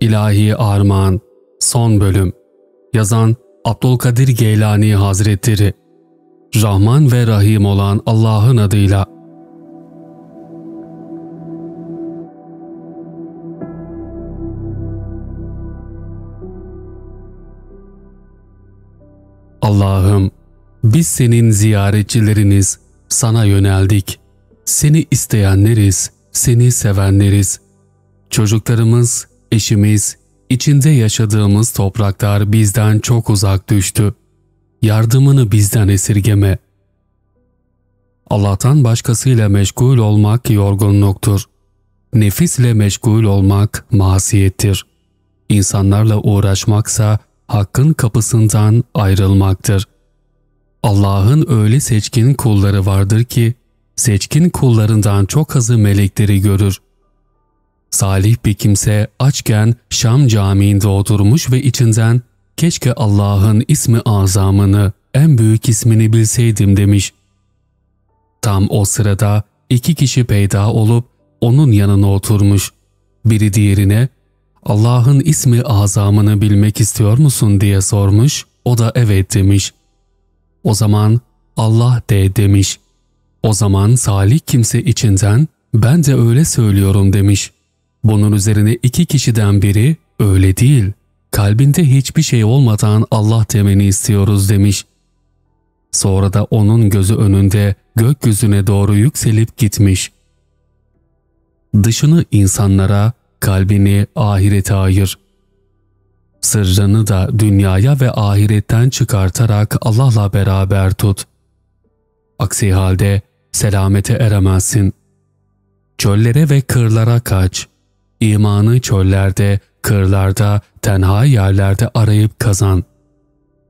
İlahi Armağan Son Bölüm Yazan Abdülkadir Geylani Hazretleri Rahman ve Rahim olan Allah'ın adıyla Allah'ım biz senin ziyaretçileriniz, sana yöneldik. Seni isteyenleriz, seni sevenleriz. Çocuklarımız, eşimiz, içinde yaşadığımız topraklar bizden çok uzak düştü. Yardımını bizden esirgeme. Allah'tan başkasıyla meşgul olmak yorgunluktur. Nefisle meşgul olmak masiyettir. İnsanlarla uğraşmaksa hakkın kapısından ayrılmaktır. Allah'ın öyle seçkin kulları vardır ki, seçkin kullarından çok azı melekleri görür. Salih bir kimse açken Şam camiinde oturmuş ve içinden keşke Allah'ın ismi azamını, en büyük ismini bilseydim demiş. Tam o sırada iki kişi peyda olup onun yanına oturmuş. Biri diğerine Allah'ın ismi azamını bilmek istiyor musun diye sormuş. O da evet demiş. O zaman Allah de demiş. O zaman salih kimse içinden ben de öyle söylüyorum demiş. Bunun üzerine iki kişiden biri öyle değil. Kalbinde hiçbir şey olmadan Allah demeni istiyoruz demiş. Sonra da onun gözü önünde gökyüzüne doğru yükselip gitmiş. Dışını insanlara, kalbini ahirete ayır. Sırrını da dünyaya ve ahiretten çıkartarak Allah'la beraber tut. Aksi halde selamete eremezsin. Çöllere ve kırlara kaç. İmanı çöllerde, kırlarda, tenha yerlerde arayıp kazan.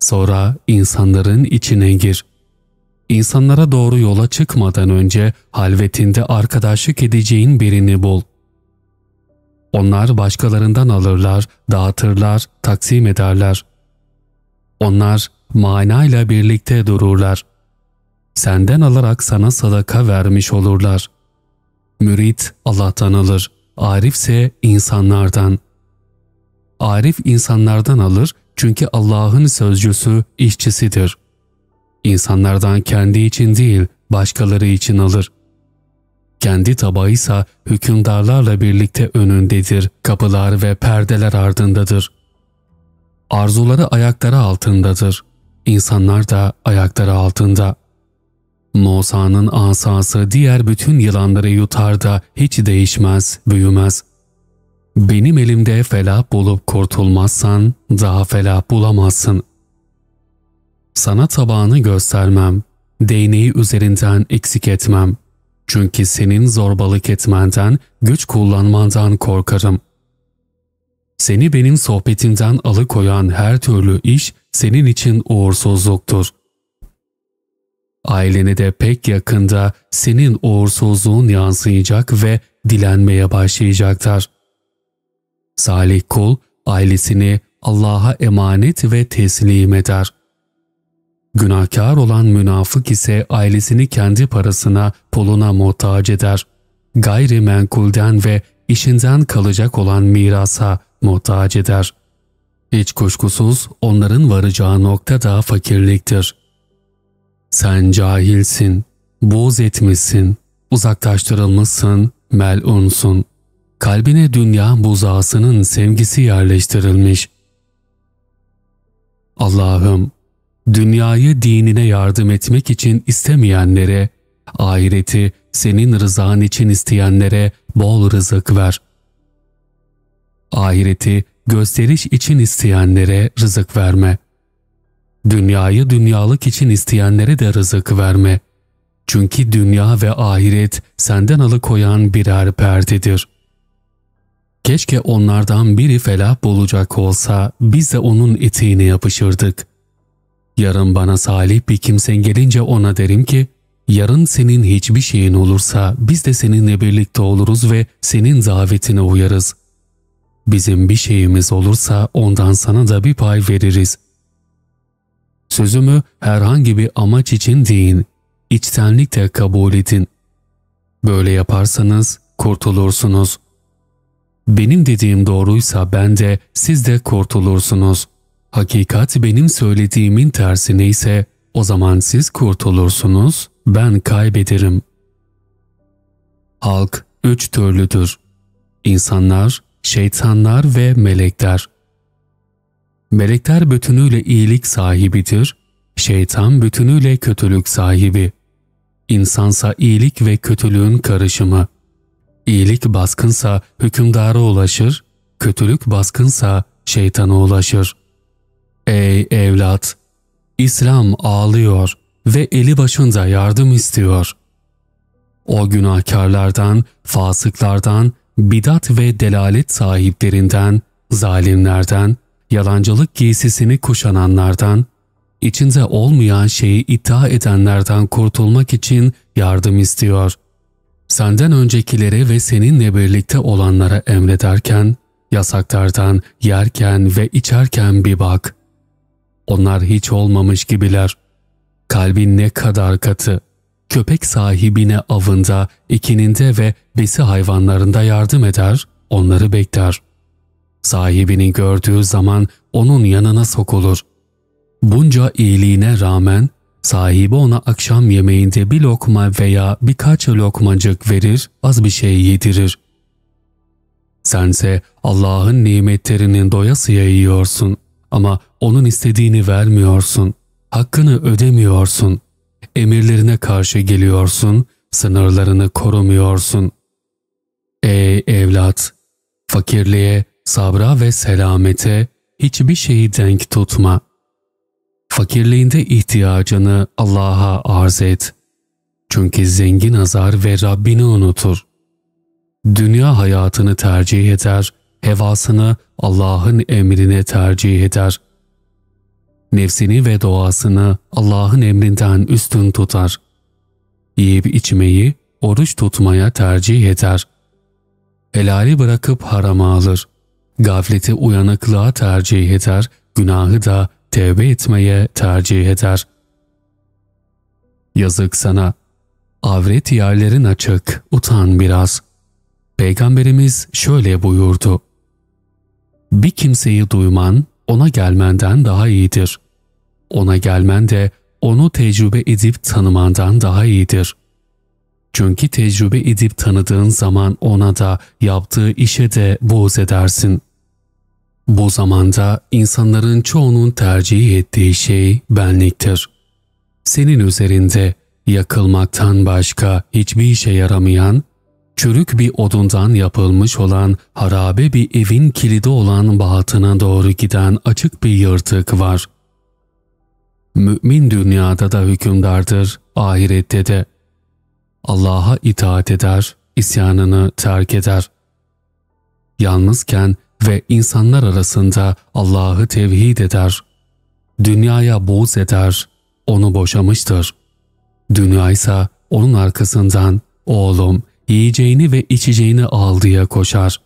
Sonra insanların içine gir. İnsanlara doğru yola çıkmadan önce halvetinde arkadaşlık edeceğin birini bul. Onlar başkalarından alırlar, dağıtırlar, taksim ederler. Onlar manayla birlikte dururlar. Senden alarak sana sadaka vermiş olurlar. Mürit Allah'tan alır, Arif ise insanlardan. Arif insanlardan alır çünkü Allah'ın sözcüsü işçisidir. İnsanlardan kendi için değil, başkaları için alır. Kendi tabağıysa hükümdarlarla birlikte önündedir, kapılar ve perdeler ardındadır. Arzuları ayakları altındadır. İnsanlar da ayakları altında. Musa'nın asası diğer bütün yılanları yutar da hiç değişmez, büyümez. Benim elimde felah bulup kurtulmazsan daha felah bulamazsın. Sana tabağını göstermem, değneği üzerinden eksik etmem.'' Çünkü senin zorbalık etmenden, güç kullanmandan korkarım. Seni benim sohbetimden alıkoyan her türlü iş senin için uğursuzluktur. Ailene de pek yakında senin uğursuzluğun yansıyacak ve dilenmeye başlayacaklar. Salih kul ailesini Allah'a emanet ve teslim eder. Günahkar olan münafık ise ailesini kendi parasına, puluna muhtaç eder. Gayri menkulden ve işinden kalacak olan mirasa muhtaç eder. Hiç kuşkusuz onların varacağı nokta da fakirliktir. Sen cahilsin, boz etmişsin, uzaklaştırılmışsın, melunsun. Kalbine dünya buzağısının sevgisi yerleştirilmiş. Allah'ım dünyayı dinine yardım etmek için istemeyenlere, ahireti senin rızan için isteyenlere bol rızık ver. Ahireti gösteriş için isteyenlere rızık verme. Dünyayı dünyalık için isteyenlere de rızık verme. Çünkü dünya ve ahiret senden alıkoyan birer perdedir. Keşke onlardan biri felah bulacak olsa biz de onun eteğine yapışırdık. Yarın bana salih bir kimsen gelince ona derim ki, yarın senin hiçbir şeyin olursa biz de seninle birlikte oluruz ve senin davetine uyarız. Bizim bir şeyimiz olursa ondan sana da bir pay veririz. Sözümü herhangi bir amaç için deyin, içtenlikle kabul edin. Böyle yaparsanız kurtulursunuz. Benim dediğim doğruysa ben de siz de kurtulursunuz. Hakikat benim söylediğimin tersine ise o zaman siz kurtulursunuz, ben kaybederim. Halk üç türlüdür. İnsanlar, şeytanlar ve melekler. Melekler bütünüyle iyilik sahibidir, şeytan bütünüyle kötülük sahibi. İnsansa iyilik ve kötülüğün karışımı. İyilik baskınsa hükümdara ulaşır, kötülük baskınsa şeytana ulaşır. Ey evlat! İslam ağlıyor ve eli başında yardım istiyor. O günahkarlardan, fasıklardan, bidat ve delalet sahiplerinden, zalimlerden, yalancılık giysisini kuşananlardan, içinde olmayan şeyi iddia edenlerden kurtulmak için yardım istiyor. Senden öncekilere ve seninle birlikte olanlara emrederken, yasaklardan yerken ve içerken bir bak. Onlar hiç olmamış gibiler. Kalbin ne kadar katı. Köpek sahibine avında, ikininde ve besi hayvanlarında yardım eder, onları bekler. Sahibini gördüğü zaman onun yanına sokulur. Bunca iyiliğine rağmen sahibi ona akşam yemeğinde bir lokma veya birkaç lokmacık verir, az bir şey yedirir. Sense Allah'ın nimetlerinin doyasıya yiyorsun ama onun istediğini vermiyorsun, hakkını ödemiyorsun, emirlerine karşı geliyorsun, sınırlarını korumuyorsun. Ey evlat! Fakirliğe, sabra ve selamete hiçbir şeyi denk tutma. Fakirliğinde ihtiyacını Allah'a arz et. Çünkü zengin azar ve Rabbini unutur. Dünya hayatını tercih eder, hevasını Allah'ın emrine tercih eder. Nefsini ve doğasını Allah'ın emrinden üstün tutar. Yiyip içmeyi, oruç tutmaya tercih eder. Helali bırakıp harama alır. Gafleti uyanıklığa tercih eder, günahı da tevbe etmeye tercih eder. Yazık sana. Avret yerlerin açık, utan biraz. Peygamberimiz şöyle buyurdu. Bir kimseyi duyman ona gelmenden daha iyidir. Ona gelmen de onu tecrübe edip tanımandan daha iyidir. Çünkü tecrübe edip tanıdığın zaman ona da yaptığı işe de buğz edersin. Bu zamanda insanların çoğunun tercih ettiği şey benliktir. Senin üzerinde yakılmaktan başka hiçbir işe yaramayan, çürük bir odundan yapılmış olan harabe bir evin kilidi olan bahtına doğru giden açık bir yırtık var. Mümin dünyada da hükümdardır, ahirette de. Allah'a itaat eder, isyanını terk eder. Yalnızken ve insanlar arasında Allah'ı tevhid eder. Dünyaya boğz eder, onu boşamıştır. Dünya ise onun arkasından oğlum yiyeceğini ve içeceğini al diye koşar.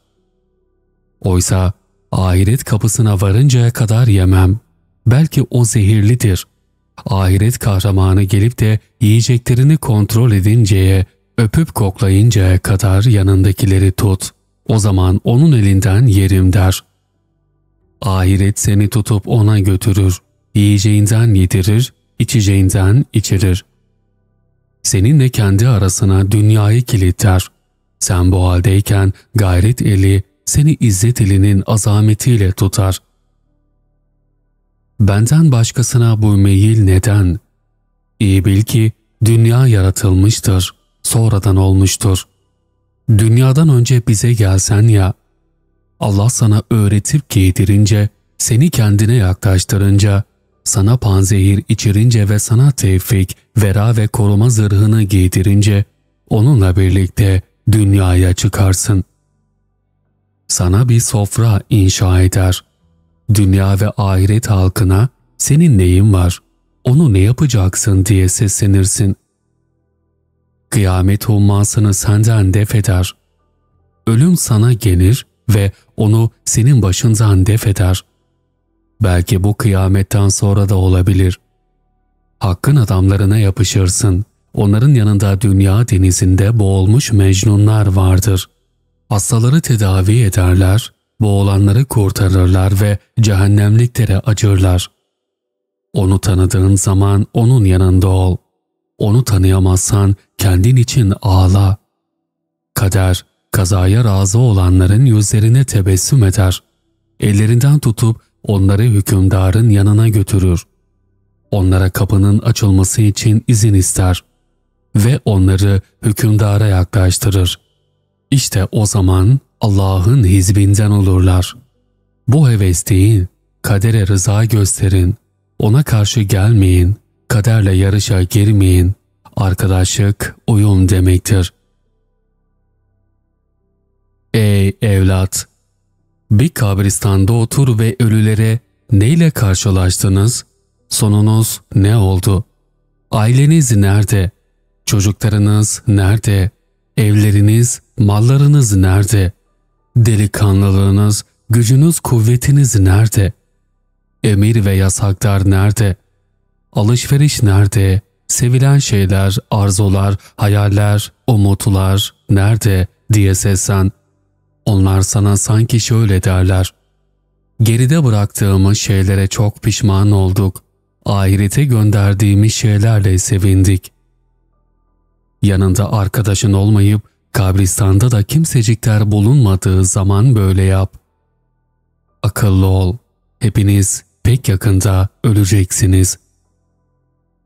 Oysa ahiret kapısına varıncaya kadar yemem. Belki o zehirlidir. Ahiret kahramanı gelip de yiyeceklerini kontrol edinceye, öpüp koklayıncaya kadar yanındakileri tut.'' O zaman onun elinden yerim der. Ahiret seni tutup ona götürür, yiyeceğinden yedirir, içeceğinden içirir. Seninle kendi arasına dünyayı kilitler. Sen bu haldeyken gayret eli seni izzet elinin azametiyle tutar. Benden başkasına bu meyil neden? İyi bil ki dünya yaratılmıştır, sonradan olmuştur. Dünyadan önce bize gelsen ya, Allah sana öğretip giydirince, seni kendine yaklaştırınca, sana panzehir içirince ve sana tevfik, vera ve koruma zırhını giydirince, onunla birlikte dünyaya çıkarsın. Sana bir sofra inşa eder. Dünya ve ahiret halkına senin neyin var, onu ne yapacaksın diye seslenirsin. Kıyamet ummasını senden def eder. Ölüm sana gelir ve onu senin başından def eder. Belki bu kıyametten sonra da olabilir. Hakkın adamlarına yapışırsın. Onların yanında dünya denizinde boğulmuş mecnunlar vardır. Hastaları tedavi ederler, boğulanları kurtarırlar ve cehennemliklere acırlar. Onu tanıdığın zaman onun yanında ol. Onu tanıyamazsan kendin için ağla. Kader, kazaya razı olanların yüzlerine tebessüm eder. Ellerinden tutup onları hükümdarın yanına götürür. Onlara kapının açılması için izin ister ve onları hükümdara yaklaştırır. İşte o zaman Allah'ın hizbinden olurlar. Bu heves değil, kadere rıza gösterin, ona karşı gelmeyin, kaderle yarışa girmeyin, arkadaşlık uyum demektir. Ey evlat! Bir kabristanda otur ve ölülere neyle karşılaştınız? Sonunuz ne oldu? Aileniz nerede? Çocuklarınız nerede? Evleriniz, mallarınız nerede? Delikanlılığınız, gücünüz, kuvvetiniz nerede? Emir ve yasaklar nerede? Alışveriş nerede? Sevilen şeyler, arzular, hayaller, umutlar nerede diye seslen. Onlar sana sanki şöyle derler. Geride bıraktığımız şeylere çok pişman olduk. Ahirete gönderdiğimiz şeylerle sevindik. Yanında arkadaşın olmayıp kabristanda da kimsecikler bulunmadığı zaman böyle yap. Akıllı ol. Hepiniz pek yakında öleceksiniz.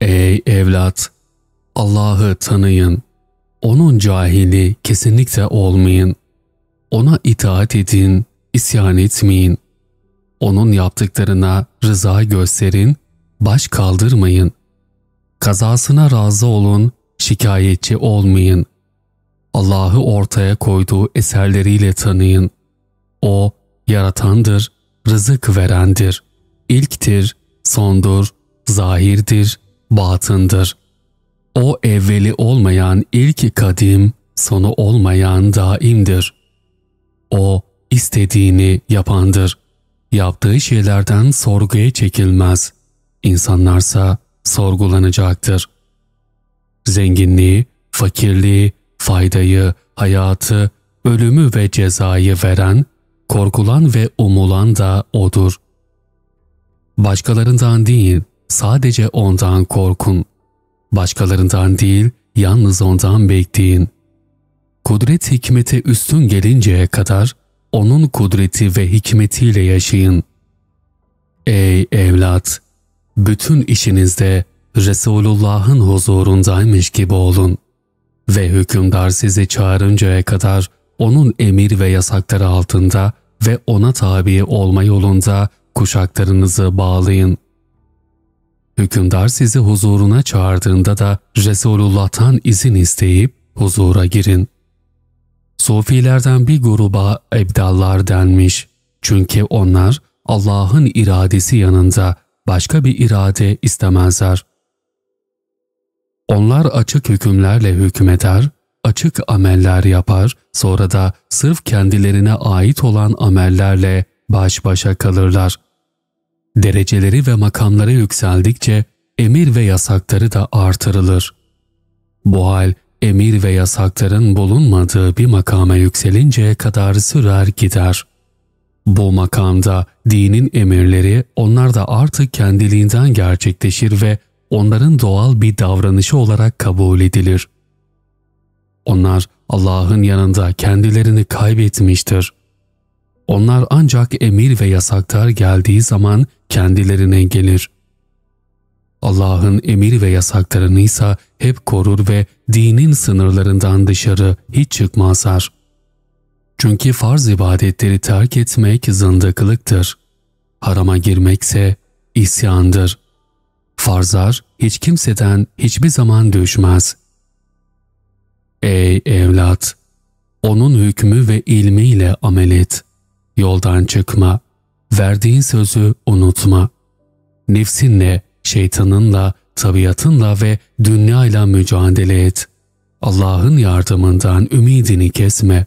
Ey evlat! Allah'ı tanıyın. Onun cahili kesinlikle olmayın. Ona itaat edin, isyan etmeyin. Onun yaptıklarına rıza gösterin, baş kaldırmayın. Kazasına razı olun, şikayetçi olmayın. Allah'ı ortaya koyduğu eserleriyle tanıyın. O yaratandır, rızık verendir. İlktir, sondur, zahirdir, batındır. O evveli olmayan ilk kadim, sonu olmayan daimdir. O istediğini yapandır. Yaptığı şeylerden sorguya çekilmez. İnsanlarsa sorgulanacaktır. Zenginliği, fakirliği, faydayı, hayatı, ölümü ve cezayı veren, korkulan ve umulan da O'dur. Başkalarından değil, sadece O'ndan korkun. Başkalarından değil, yalnız O'ndan bekleyin. Kudret hikmete üstün gelinceye kadar O'nun kudreti ve hikmetiyle yaşayın. Ey evlat! Bütün işinizde Resulullah'ın huzurundaymış gibi olun ve hükümdar sizi çağırıncaya kadar onun emir ve yasakları altında ve ona tabi olma yolunda kuşaklarınızı bağlayın. Hükümdar sizi huzuruna çağırdığında da Resulullah'tan izin isteyip huzura girin. Sufilerden bir gruba ebdallar denmiş. Çünkü onlar Allah'ın iradesi yanında başka bir irade istemezler. Onlar açık hükümlerle hükmeder, açık ameller yapar, sonra da sırf kendilerine ait olan amellerle baş başa kalırlar. Dereceleri ve makamları yükseldikçe emir ve yasakları da artırılır. Bu hal emir ve yasakların bulunmadığı bir makama yükselinceye kadar sürer gider. Bu makamda dinin emirleri onlarda artık kendiliğinden gerçekleşir ve onların doğal bir davranışı olarak kabul edilir. Onlar Allah'ın yanında kendilerini kaybetmiştir. Onlar ancak emir ve yasaklar geldiği zaman kendilerine gelir. Allah'ın emir ve yasaklarını ise hep korur ve dinin sınırlarından dışarı hiç çıkmazlar. Çünkü farz ibadetleri terk etmek zındıklıktır. Harama girmekse isyandır. Farzlar hiç kimseden hiçbir zaman düşmez. Ey evlat! Onun hükmü ve ilmiyle amel et. Yoldan çıkma. Verdiğin sözü unutma. Nefsinle, şeytanınla, tabiatınla ve dünyayla mücadele et. Allah'ın yardımından ümidini kesme.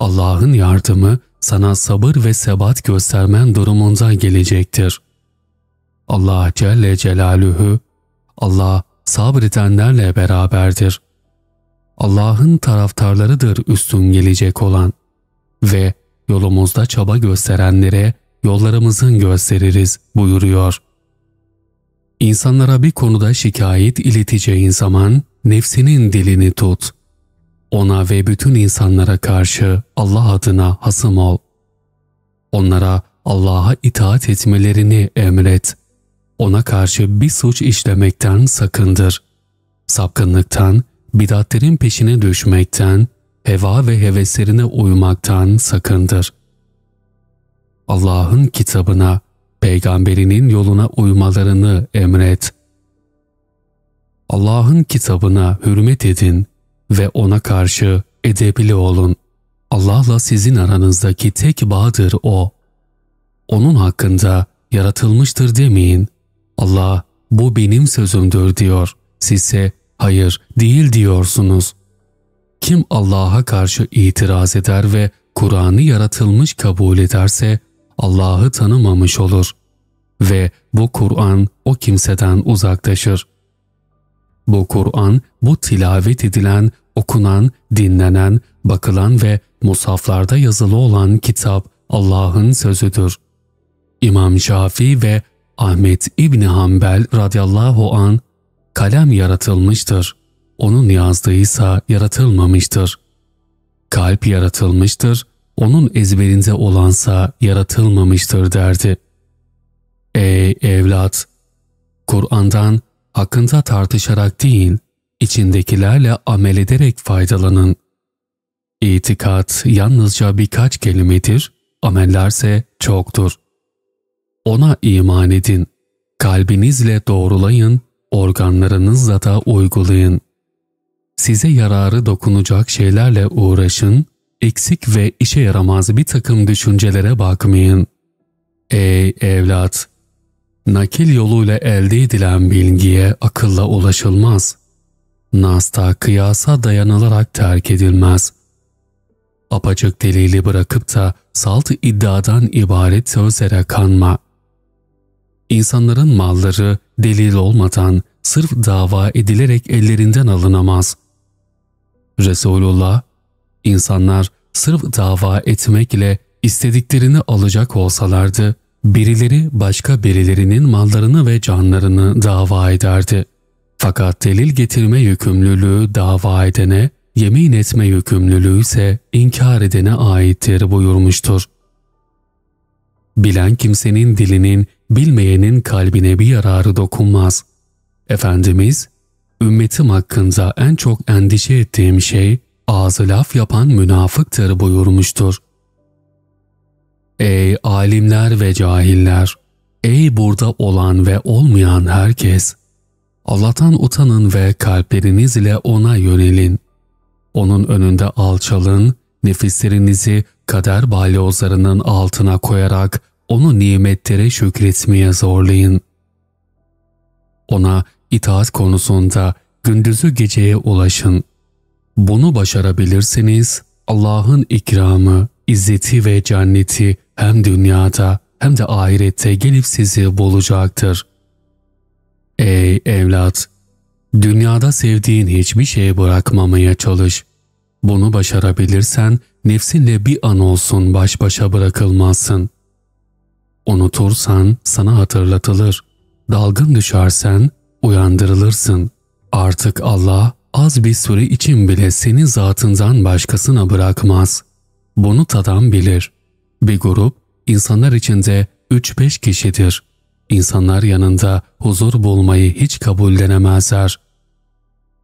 Allah'ın yardımı sana sabır ve sebat göstermen durumunda gelecektir. Allah Celle Celaluhu, Allah sabredenlerle beraberdir. Allah'ın taraftarlarıdır üstün gelecek olan.'' ve yolumuzda çaba gösterenlere yollarımızın gösteririz buyuruyor. İnsanlara bir konuda şikayet ileteceğin zaman nefsinin dilini tut. Ona ve bütün insanlara karşı Allah adına hasım ol. Onlara Allah'a itaat etmelerini emret. Ona karşı bir suç işlemekten sakındır. Sapkınlıktan, bidatlerin peşine düşmekten, heva ve heveslerine uymaktan sakındır. Allah'ın kitabına, peygamberinin yoluna uymalarını emret. Allah'ın kitabına hürmet edin ve ona karşı edebili olun. Allah'la sizin aranızdaki tek bağdır O. Onun hakkında yaratılmıştır demeyin. Allah bu benim sözümdür diyor. Sizse hayır değil diyorsunuz. Kim Allah'a karşı itiraz eder ve Kur'an'ı yaratılmış kabul ederse Allah'ı tanımamış olur ve bu Kur'an o kimseden uzaklaşır. Bu Kur'an, bu tilavet edilen, okunan, dinlenen, bakılan ve musaflarda yazılı olan kitap Allah'ın sözüdür. İmam Şafii ve Ahmet İbni Hanbel radıyallahu an kalem yaratılmıştır. Onun yazdığıysa yaratılmamıştır. Kalp yaratılmıştır, onun ezberinde olansa yaratılmamıştır derdi. Ey evlat! Kur'an'dan hakkında tartışarak değil, içindekilerle amel ederek faydalanın. İtikat yalnızca birkaç kelimedir, amellerse çoktur. Ona iman edin, kalbinizle doğrulayın, organlarınızla da uygulayın. Size yararı dokunacak şeylerle uğraşın, eksik ve işe yaramaz bir takım düşüncelere bakmayın. Ey evlat! Nakil yoluyla elde edilen bilgiye akılla ulaşılmaz. Nas'ta kıyasa dayanılarak terk edilmez. Apacık delili bırakıp da salt iddiadan ibaret sözlere kanma. İnsanların malları delil olmadan sırf dava edilerek ellerinden alınamaz. Resulullah, insanlar sırf dava etmekle istediklerini alacak olsalardı, birileri başka birilerinin mallarını ve canlarını dava ederdi. Fakat delil getirme yükümlülüğü dava edene, yemin etme yükümlülüğü ise inkar edene aittir buyurmuştur. Bilen kimsenin dilinin, bilmeyenin kalbine bir yararı dokunmaz. Efendimiz, ümmetim hakkında en çok endişe ettiğim şey, ağzı laf yapan münafıktır buyurmuştur. Ey alimler ve cahiller! Ey burada olan ve olmayan herkes! Allah'tan utanın ve kalpleriniz ile O'na yönelin. Onun önünde alçalın, nefislerinizi kader balyozlarının altına koyarak onu nimetlere şükretmeye zorlayın. Ona itaat konusunda gündüzü geceye ulaşın. Bunu başarabilirseniz Allah'ın ikramı, izzeti ve cenneti hem dünyada hem de ahirette gelip sizi bulacaktır. Ey evlat! Dünyada sevdiğin hiçbir şey bırakmamaya çalış. Bunu başarabilirsen nefsinle bir an olsun baş başa bırakılmazsın. Unutursan sana hatırlatılır. Dalgın düşersen uyandırılırsın. Artık Allah az bir süre için bile seni zatından başkasına bırakmaz. Bunu tadan bilir. Bir grup insanlar içinde 3-5 kişidir. İnsanlar yanında huzur bulmayı hiç kabullenemezler.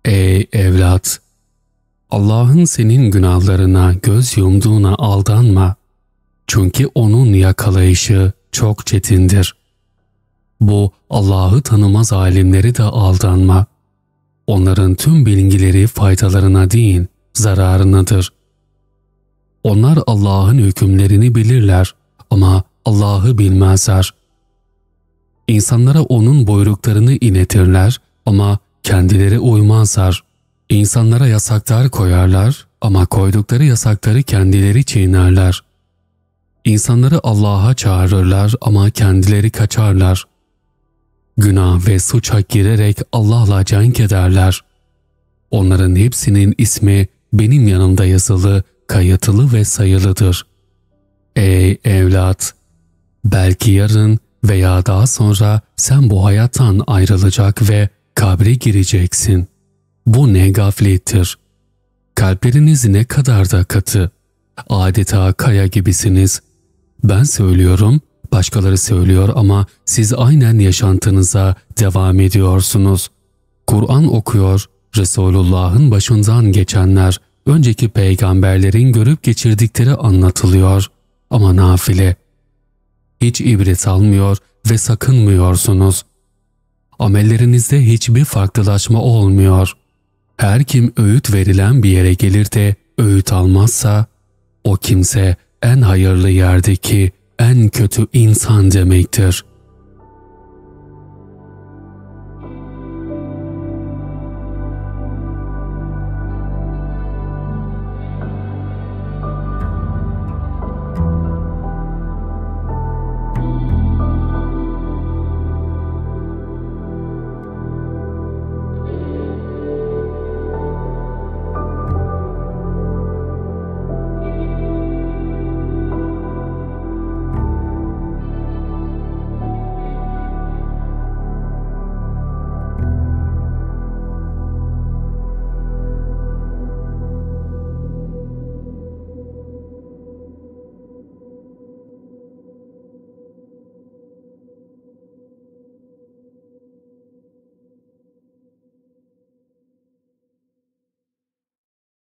Ey evlat! Allah'ın senin günahlarına göz yumduğuna aldanma. Çünkü onun yakalayışı çok çetindir. Bu Allah'ı tanımaz alimleri de aldanma. Onların tüm bilgileri faydalarına değil, zararınadır. Onlar Allah'ın hükümlerini bilirler ama Allah'ı bilmezler. İnsanlara onun buyruklarını inetirler ama kendileri uymazlar. İnsanlara yasaklar koyarlar ama koydukları yasakları kendileri çiğnerler. İnsanları Allah'a çağırırlar ama kendileri kaçarlar. Günah ve suça girerek Allah'la cenk ederler. Onların hepsinin ismi benim yanımda yazılı, kayıtlı ve sayılıdır.'' Ey evlat! Belki yarın veya daha sonra sen bu hayattan ayrılacak ve kabre gireceksin. Bu ne gaflettir. Kalpleriniz ne kadar da katı. Adeta kaya gibisiniz. Ben söylüyorum, başkaları söylüyor ama siz aynen yaşantınıza devam ediyorsunuz. Kur'an okuyor, Resulullah'ın başından geçenler, önceki peygamberlerin görüp geçirdikleri anlatılıyor. Ama nafile. Hiç ibret almıyor ve sakınmıyorsunuz. Amellerinizde hiçbir farklılaşma olmuyor. Her kim öğüt verilen bir yere gelir de öğüt almazsa, o kimse en hayırlı yerdeki en kötü insan demektir.''